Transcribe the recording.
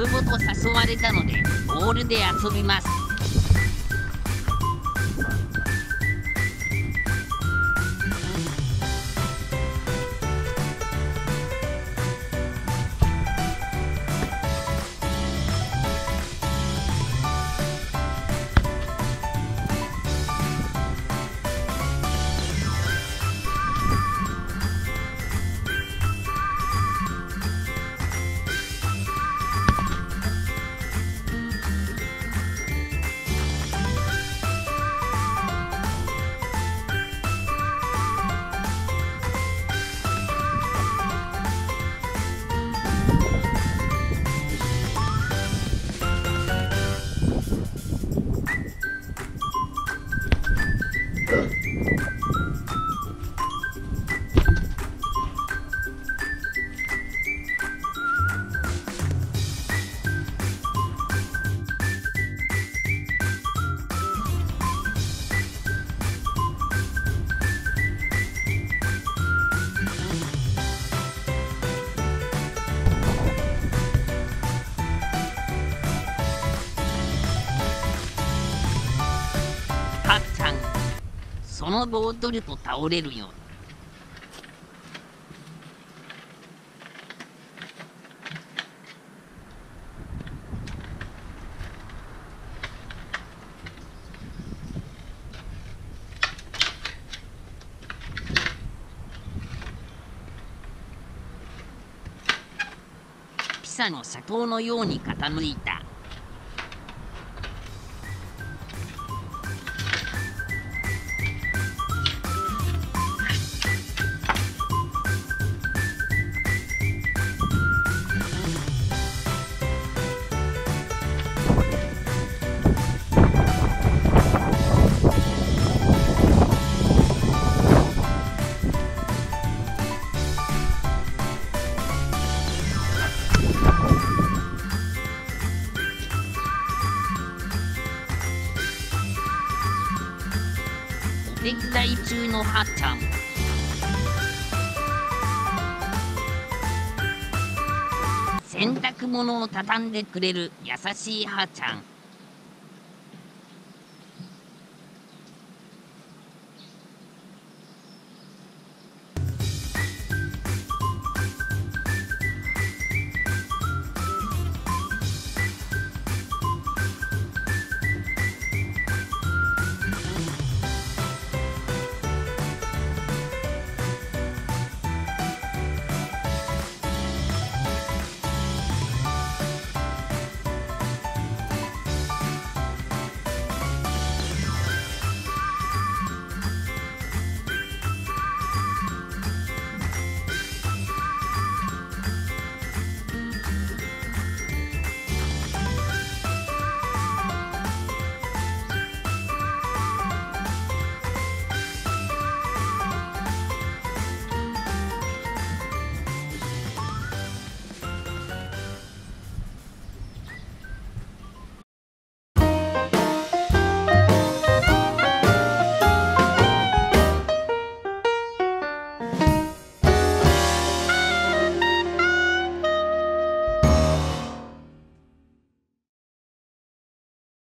遊ぶと誘われたのでボールで遊びます。その棒を取ると倒れるよピサの砂糖のように傾いた。撃退中のはっちゃん。洗濯物を畳んでくれる優しいはーちゃん。